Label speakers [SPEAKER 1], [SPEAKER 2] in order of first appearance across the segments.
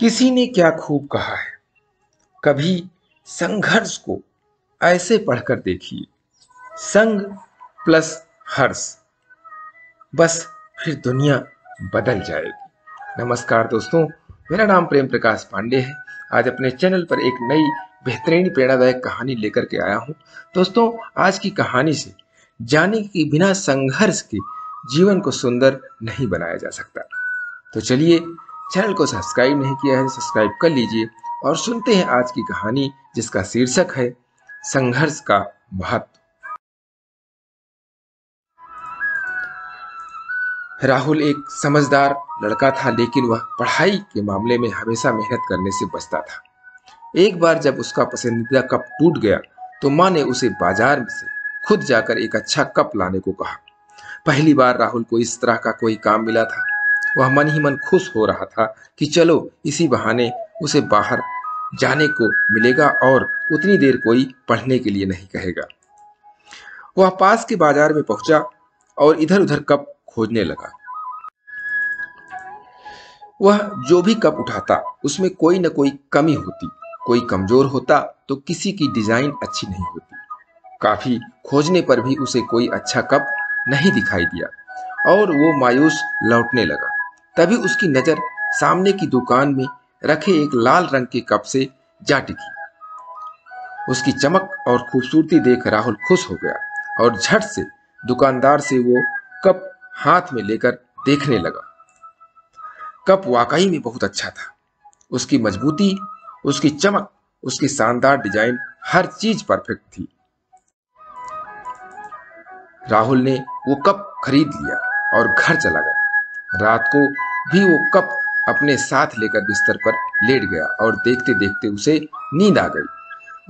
[SPEAKER 1] किसी ने क्या खूब कहा है? कभी संघर्ष को ऐसे पढ़कर देखिए। संग प्लस हर्ष। बस फिर दुनिया बदल जाएगी। नमस्कार दोस्तों, मेरा नाम प्रेम प्रकाश पांडे है। आज अपने चैनल पर एक नई बेहतरीन प्रेरणादायक कहानी लेकर के आया हूँ। दोस्तों, आज की कहानी से जाने कि बिना संघर्ष के जीवन को सुंदर नहीं बनाया जा सकता। तो चलिए चैनल को सब्सक्राइब नहीं किया है सब्सक्राइब कर लीजिए और सुनते हैं आज की कहानी जिसका शीर्षक है, संघर्ष का महत्व। राहुल एक समझदार लड़का था, लेकिन वह पढ़ाई के मामले में हमेशा मेहनत करने से बचता था। एक बार जब उसका पसंदीदा कप टूट गया तो माँ ने उसे बाज़ार से खुद जाकर एक अच्छा कप लाने को कहा। पहली बार राहुल को इस तरह का कोई काम मिला था। वह मन ही मन खुश हो रहा था कि चलो, इसी बहाने उसे बाहर जाने को मिलेगा और उतनी देर कोई पढ़ने के लिए नहीं कहेगा। वह पास के बाज़ार में पहुँचा और इधर उधर कप खोजने लगा। वह जो भी कप उठाता, उसमें कोई न कोई कमी होती। कोई कमज़ोर होता तो किसी की डिज़ाइन अच्छी नहीं होती। काफ़ी खोजने पर भी उसे कोई अच्छा कप नहीं दिखाई दिया और वो मायूस लौटने लगा। तभी उसकी नज़र सामने की दुकान में रखे एक लाल रंग के कप से जा टिकी। उसकी चमक और खूबसूरती देख राहुल खुश हो गया और झट से दुकानदार से वो कप हाथ में लेकर देखने लगा। कप वाकई में बहुत अच्छा था। उसकी मजबूती, उसकी चमक, उसकी शानदार डिज़ाइन हर चीज़ परफेक्ट थी। राहुल ने वो कप खरीद लिया और घर चला गया। रात को भी वो कप अपने साथ लेकर बिस्तर पर लेट गया और देखते देखते उसे नींद आ गई।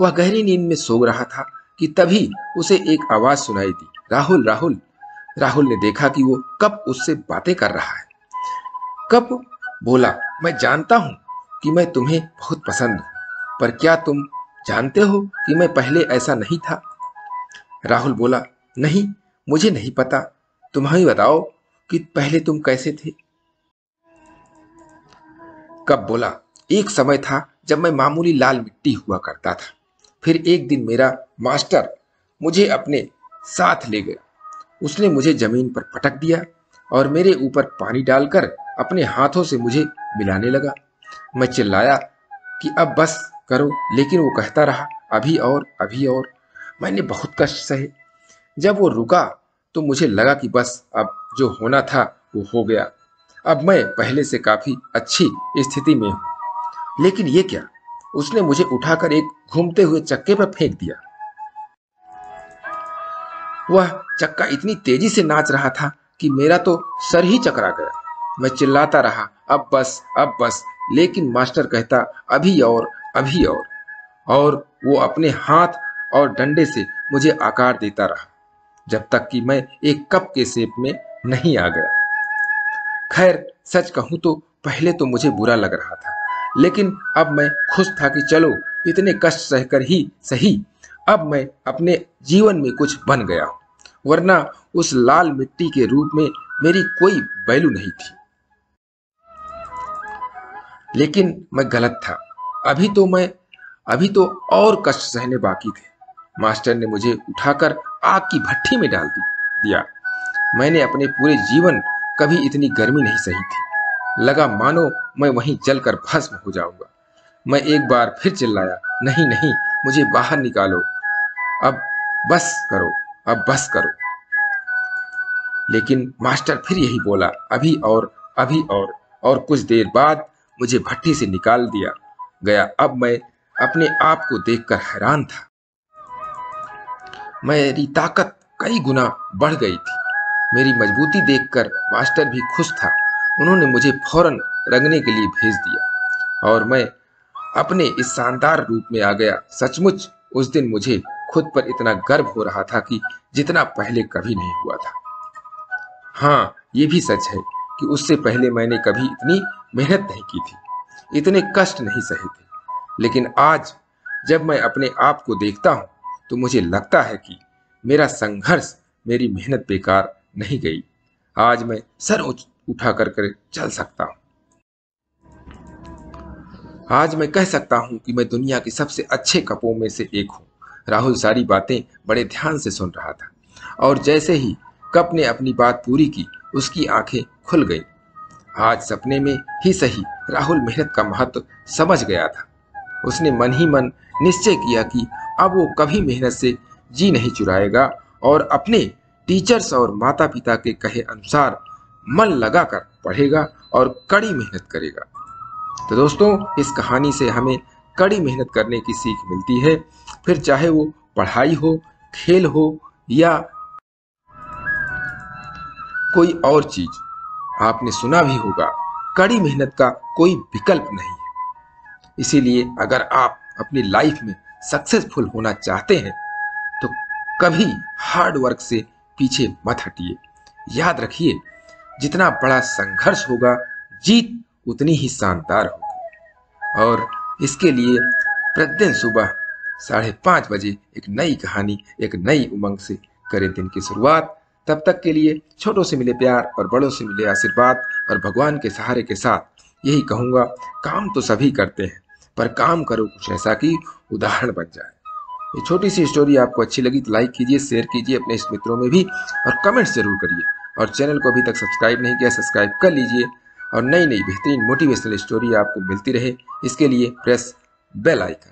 [SPEAKER 1] वह गहरी नींद में सो रहा था कि तभी उसे एक आवाज़ सुनाई दी, राहुल राहुल। राहुल ने देखा कि वो कप उससे बातें कर रहा है। कप बोला, मैं जानता हूँ कि मैं तुम्हें बहुत पसंद हूँ, पर क्या तुम जानते हो कि मैं पहले ऐसा नहीं था? राहुल बोला, नहीं, मुझे नहीं पता। तुम्हें बताओ कि पहले तुम कैसे थे? कब बोला? एक समय था जब मैं मामूली लाल मिट्टी हुआ करता था। फिर एक दिन मेरा मास्टर मुझे अपने साथ ले गया। उसने मुझे ज़मीन पर पटक दिया और मेरे ऊपर पानी डालकर अपने हाथों से मुझे मिलाने लगा। मैं चिल्लाया कि अब बस करो, लेकिन वो कहता रहा, अभी और अभी और। मैंने बहुत कष्ट सहे। जब वो रुका तो मुझे लगा कि बस अब जो होना था वो हो गया। अब मैं पहले से काफ़ी अच्छी स्थिति में हूँ। लेकिन ये क्या? उसने मुझे उठाकर एक घूमते हुए चक्के पर फेंक दिया। वह चक्का इतनी तेज़ी से नाच रहा था कि मेरा तो सर ही चकरा गया। मैं चिल्लाता रहा, अब बस अब बस। लेकिन मास्टर कहता, अभी और अभी और। और वो अपने हाथ और डंडे से मुझे आकार देता रहा। जब तक कि मैं एक कप के शेप में नहीं आ गया। खैर, सच कहूँ तो पहले तो मुझे बुरा लग रहा था, लेकिन अब मैं खुश था कि चलो, इतने कष्ट सहकर ही सही। अब मैं अपने जीवन में कुछ बन गया वरना उस लाल मिट्टी के रूप में मेरी कोई वैल्यू नहीं थी। लेकिन मैं गलत था। अभी तो मैं, अभी तो और कष्ट सहने बाकी थे। मास्टर ने मुझे उठाकर आग की भट्टी में डाल दिया। मैंने अपने पूरे जीवन कभी इतनी गर्मी नहीं सही थी। लगा, मानो मैं वहीं जलकर भस्म हो जाऊँगा। मैं एक बार फिर चिल्लाया, नहीं नहीं, मुझे बाहर निकालो। अब बस करो, अब बस करो। लेकिन मास्टर फिर यही बोला, अभी और अभी और और कुछ देर बाद मुझे भट्टी से निकाल दिया गया। अब मैं अपने आप को देखकर हैरान था। मेरी ताकत कई गुना बढ़ गई थी। मेरी मजबूती देखकर मास्टर भी खुश था। उन्होंने मुझे फ़ौरन रंगने के लिए भेज दिया और मैं अपने इस शानदार रूप में आ गया। सचमुच, उस दिन मुझे खुद पर इतना गर्व हो रहा था कि जितना पहले कभी नहीं हुआ था। हाँ ये भी सच है कि उससे पहले मैंने कभी इतनी मेहनत नहीं की थी। इतने कष्ट नहीं सहे थे। लेकिन आज, जब मैं अपने आप को देखता हूँ तो मुझे लगता है कि मेरा संघर्ष मेरी मेहनत बेकार नहीं गई। आज मैं सर उठा कर कर चल सकता हूँ। आज मैं कह सकता हूँ कि मैं दुनिया के सबसे अच्छे कपों में से एक हूँ। राहुल सारी बातें बड़े ध्यान से सुन रहा था और जैसे ही कप ने अपनी बात पूरी की, उसकी आँखें खुल गईं। आज सपने में ही सही राहुल मेहनत का महत्व समझ गया था। उसने मन ही मन निश्चय किया कि अब वो कभी मेहनत से जी नहीं चुराएगा और अपने टीचर्स और माता पिता के कहे अनुसार मन लगाकर पढ़ेगा और कड़ी मेहनत करेगा। तो दोस्तों, इस कहानी से हमें कड़ी मेहनत करने की सीख मिलती है। फिर चाहे वो पढ़ाई हो, खेल हो या कोई और चीज़, आपने सुना भी होगा, कड़ी मेहनत का कोई विकल्प नहीं है। इसीलिए अगर आप अपनी लाइफ में सक्सेसफुल होना चाहते हैं तो कभी हार्ड वर्क से पीछे मत हटिए। याद रखिए, जितना बड़ा संघर्ष होगा, जीत उतनी ही शानदार होगी। और इसके लिए प्रतिदिन सुबह साढ़े पाँच बजे एक नई कहानी, एक नई उमंग से करें दिन की शुरुआत। तब तक के लिए छोटों से मिले प्यार और बड़ों से मिले आशीर्वाद और भगवान के सहारे के साथ यही कहूँगा, काम तो सभी करते हैं, पर काम करो कुछ ऐसा कि उदाहरण बन जाए। ये छोटी सी स्टोरी आपको अच्छी लगी तो लाइक कीजिए शेयर कीजिए अपने इस मित्रों में भी और कमेंट्स ज़रूर करिए। और चैनल को अभी तक सब्सक्राइब नहीं किया सब्सक्राइब कर लीजिए। और नई नई बेहतरीन मोटिवेशनल स्टोरी आपको मिलती रहे। इसके लिए प्रेस बेल आइकन